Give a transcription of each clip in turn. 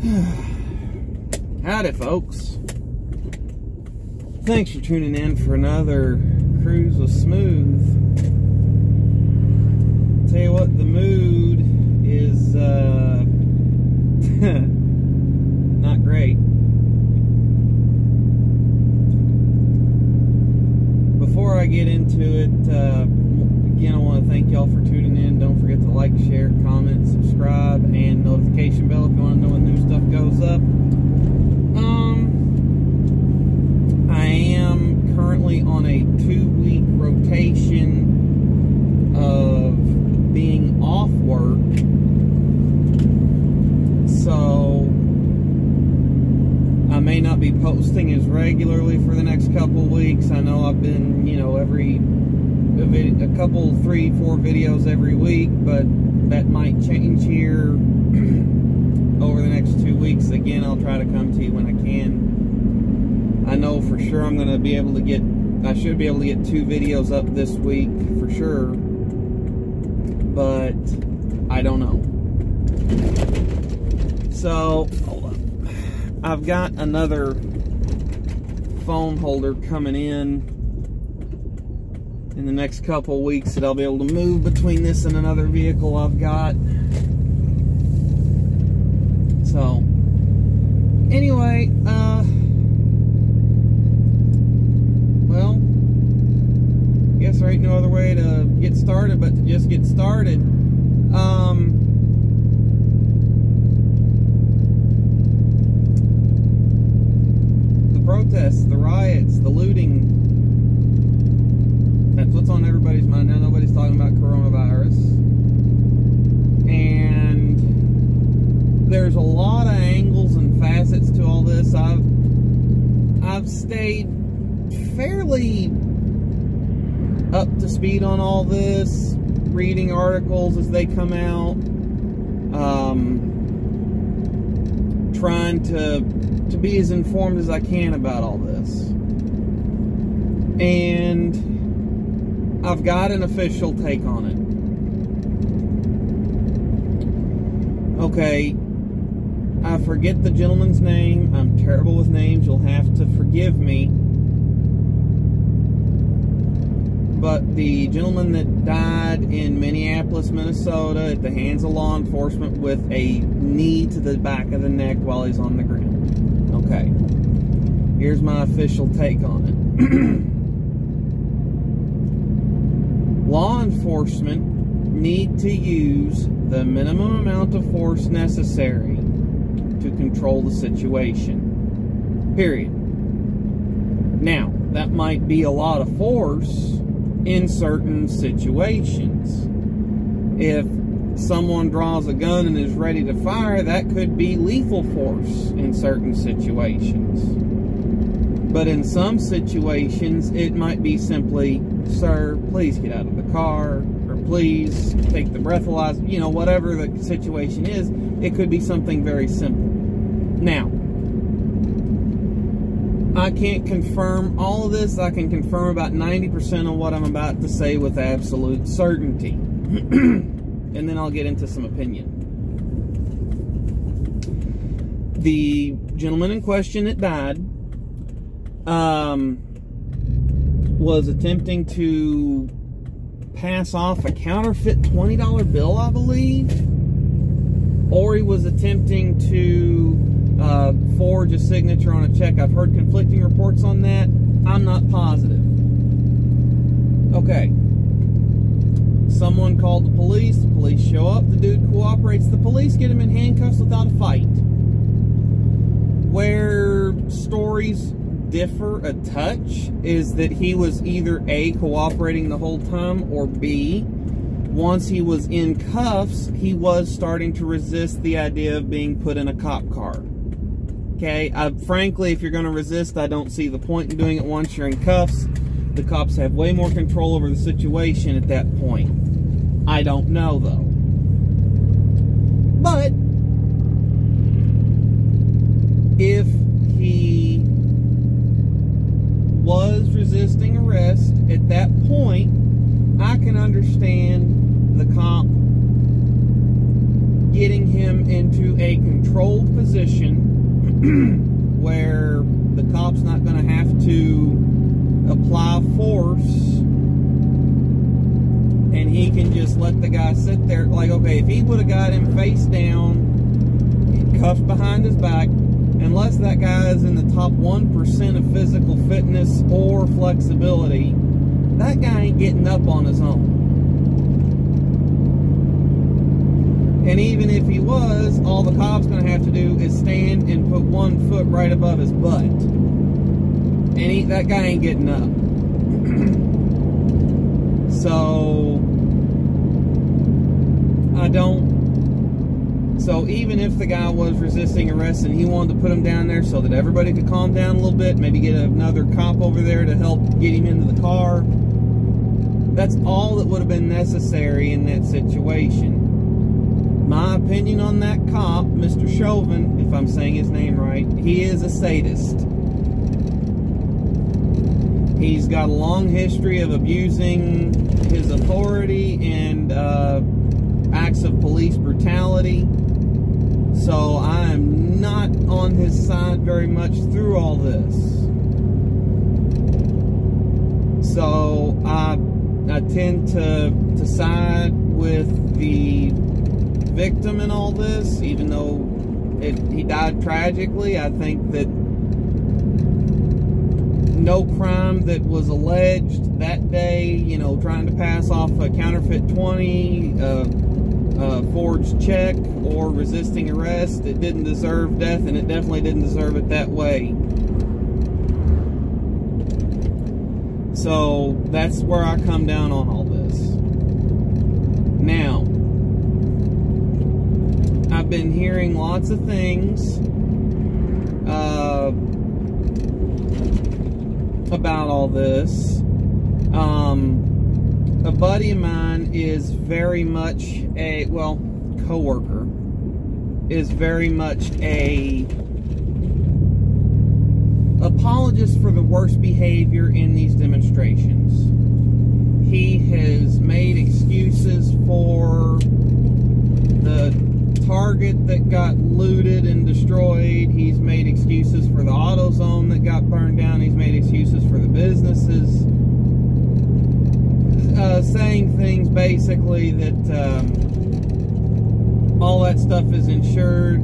Howdy, folks. Thanks for tuning in for another Cruise with Smooth. Tell you what, the mood is uh, not great. Before I get into it, uh, again, I want to thank y'all for tuning in. Don't forget to like, share, comment, subscribe, and notification bell if you want to know when new stuff goes up. Um, I am currently on a two-week rotation of being off work. So, I may not be posting as regularly for the next couple weeks. I know I've been, you know, every a, vid- a couple, three, four videos every week, but that might change here over the next two weeks. Again, I'll try to come to you when I can. I know for sure I'm going to be able to get, I should be able to get two videos up this week for sure, but I don't know. So. I've got another phone holder coming in in the next couple weeks that I'll be able to move between this and another vehicle I've got. So, anyway, uh, well, guess there ain't no other way to get started but to just get started. Um, the protests, the riots, the looting, that's what's on everybody's mind now. Nobody's talking about coronavirus. And there's a lot of angles and facets to all this. I've I've stayed fairly up to speed on all this, reading articles as they come out, um, trying to to be as informed as I can about all this. And I've got an official take on it. Okay, I forget the gentleman's name. I'm terrible with names. You'll have to forgive me. But the gentleman that died in Minneapolis, Minnesota, at the hands of law enforcement with a knee to the back of the neck while he's on the ground. Okay, here's my official take on it. law enforcement need to use the minimum amount of force necessary to control the situation. Period. Now, that might be a lot of force in certain situations. If someone draws a gun and is ready to fire, that could be lethal force in certain situations. But in some situations, it might be simply, sir, please get out of the car, or please take the breathalyzer, you know, whatever the situation is, it could be something very simple. Now, I can't confirm all of this. I can confirm about 90% of what I'm about to say with absolute certainty. and then I'll get into some opinion. The gentleman in question that died um, was attempting to pass off a counterfeit $20 bill, I believe. Or he was attempting to uh, forge a signature on a check. I've heard conflicting reports on that. I'm not positive. Okay. Someone called the police. The police show up. The dude cooperates. The police get him in handcuffs without a fight. Where stories differ a touch is that he was either A, cooperating the whole time, or B, once he was in cuffs, he was starting to resist the idea of being put in a cop car. Okay, I, frankly, if you're going to resist, I don't see the point in doing it once you're in cuffs. The cops have way more control over the situation at that point. I don't know, though. But, if he was resisting arrest at that point, I can understand the cop getting him into a controlled position position where the cop's not going to have to apply force and he can just let the guy sit there. Like, okay, if he would have got him face down, cuffed behind his back, unless that guy is in the top 1% of physical fitness or flexibility, that guy ain't getting up on his own. And even if he was, all the cop's going to have to do is stand and put one foot right above his butt. And he, that guy ain't getting up. so, I don't. So, even if the guy was resisting arrest and he wanted to put him down there so that everybody could calm down a little bit, maybe get another cop over there to help get him into the car, that's all that would have been necessary in that situation my opinion on that cop, Mr. Chauvin, if I'm saying his name right, he is a sadist. He's got a long history of abusing his authority and uh, acts of police brutality. So I am not on his side very much through all this. So I I tend to to side with the victim in all this, even though it, he died tragically. I think that no crime that was alleged that day, you know, trying to pass off a counterfeit 20, uh, uh, forged check, or resisting arrest, it didn't deserve death, and it definitely didn't deserve it that way. So that's where I come down on all this. Now, hearing lots of things uh, about all this. Um, a buddy of mine is very much a, well, coworker, is very much a apologist for the worst behavior in these demonstrations. He has made excuses for the Target that got looted and destroyed. He's made excuses for the AutoZone that got burned down. He's made excuses for the businesses. Uh, saying things basically that um, all that stuff is insured.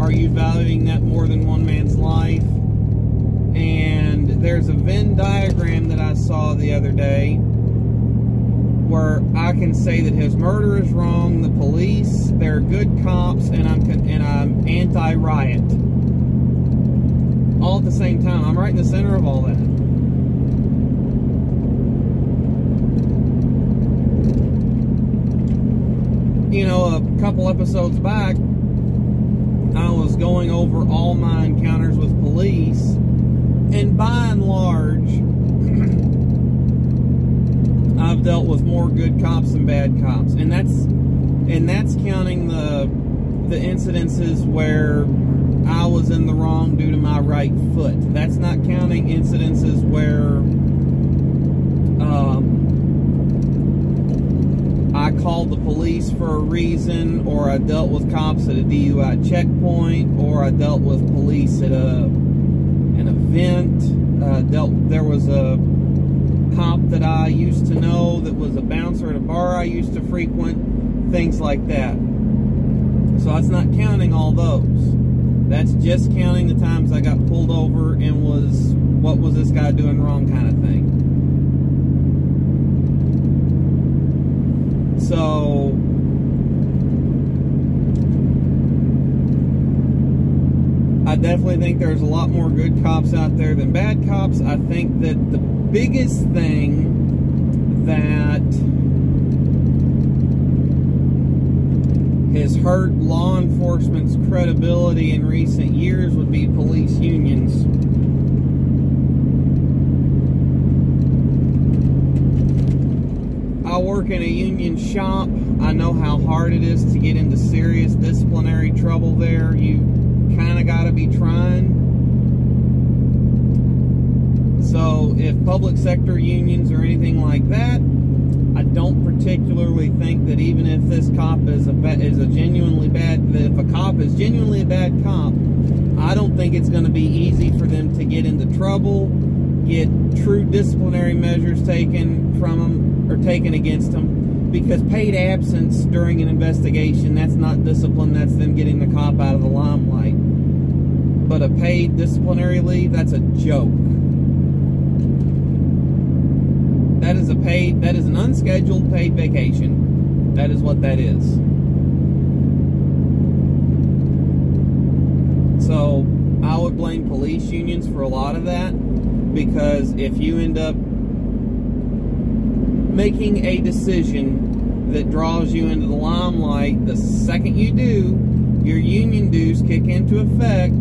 Are you valuing that more than one man's life? And there's a Venn diagram that I saw the other day where I can say that his murder is wrong, the police, they're good cops, and I'm and I'm anti-riot. All at the same time. I'm right in the center of all that. You know, a couple episodes back, I was going over all my encounters with police, and by and large, I've dealt with more good cops than bad cops, and that's and that's counting the the incidences where I was in the wrong due to my right foot. That's not counting incidences where um, I called the police for a reason, or I dealt with cops at a DUI checkpoint, or I dealt with police at a an event. Uh, dealt there was a cop that I used to know that was a bouncer at a bar I used to frequent, things like that. So that's not counting all those. That's just counting the times I got pulled over and was, what was this guy doing wrong kind of thing. So, I definitely think there's a lot more good cops out there than bad cops. I think that the biggest thing that has hurt law enforcement's credibility in recent years would be police unions. I work in a union shop. I know how hard it is to get into serious disciplinary trouble there. You kind of got to be trying. So if public sector unions or anything like that, I don't particularly think that even if this cop is a is a genuinely bad that if a cop is genuinely a bad cop, I don't think it's going to be easy for them to get into trouble, get true disciplinary measures taken from them or taken against them because paid absence during an investigation that's not discipline that's them getting the cop out of the limelight but a paid disciplinary leave that's a joke. That is a paid that is an unscheduled paid vacation. That is what that is. So i would blame police unions for a lot of that because if you end up making a decision that draws you into the limelight, the second you do, your union dues kick into effect,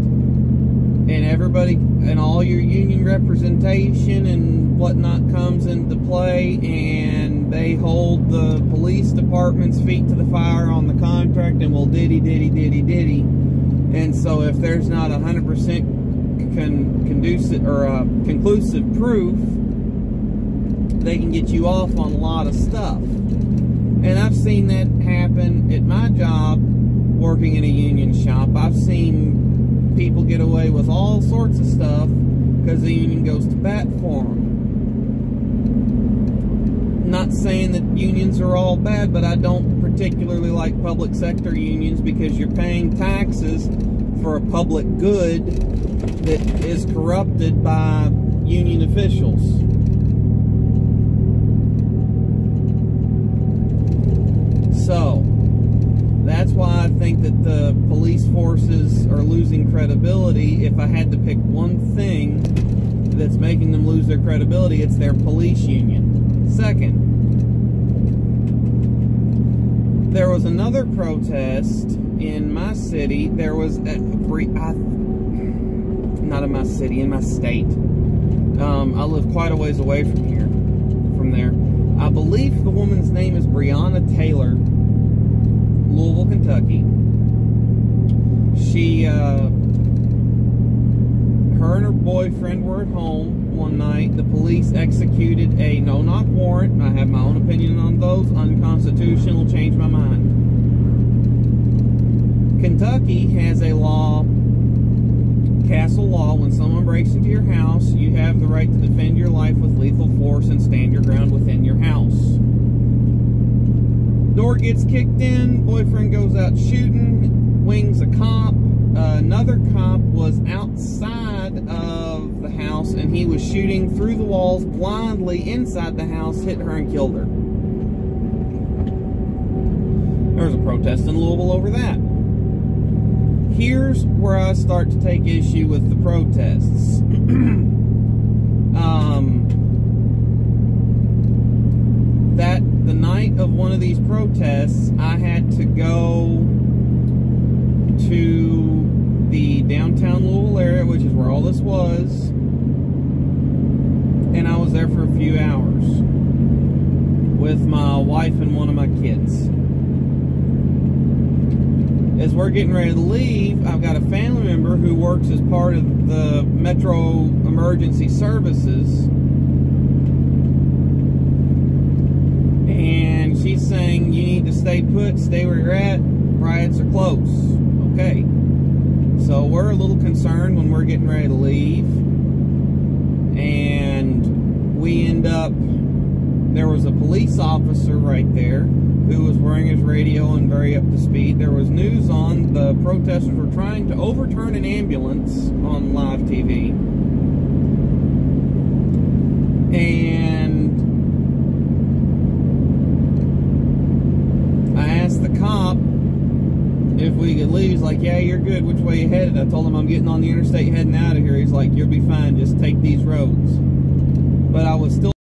and everybody and all your union representation and whatnot comes into play, and they hold the police department's feet to the fire on the contract and will diddy diddy diddy diddy. And so, if there's not a hundred percent conducive or uh, conclusive proof they can get you off on a lot of stuff. And I've seen that happen at my job working in a union shop. I've seen people get away with all sorts of stuff because the union goes to bat for them. Not saying that unions are all bad, but I don't particularly like public sector unions because you're paying taxes for a public good that is corrupted by union officials. Think that the police forces are losing credibility. If I had to pick one thing that's making them lose their credibility, it's their police union. Second, there was another protest in my city. There was a, I, not in my city, in my state. Um, I live quite a ways away from here, from there. I believe the woman's name is Breonna Taylor Louisville, Kentucky. She, uh, her and her boyfriend were at home one night. The police executed a no-knock warrant. I have my own opinion on those. Unconstitutional, change my mind. Kentucky has a law, castle law, when someone breaks into your house, you have the right to defend your life with lethal force and stand your ground within your house. Door gets kicked in, boyfriend goes out shooting, wings a cop. Uh, another cop was outside of the house and he was shooting through the walls blindly inside the house, hit her and killed her. There was a protest in Louisville over that. Here's where I start to take issue with the protests. um, that the night of one of these protests, I had to go to the downtown Louisville area, which is where all this was, and I was there for a few hours with my wife and one of my kids. As we're getting ready to leave, I've got a family member who works as part of the Metro Emergency Services And she's saying you need to stay put, stay where you're at, riots are close. Okay. So we're a little concerned when we're getting ready to leave. And we end up, there was a police officer right there who was wearing his radio and very up to speed. There was news on the protesters were trying to overturn an ambulance on live TV. And if we could leave. He's like, yeah, you're good. Which way you headed? I told him I'm getting on the interstate heading out of here. He's like, you'll be fine. Just take these roads. But I was still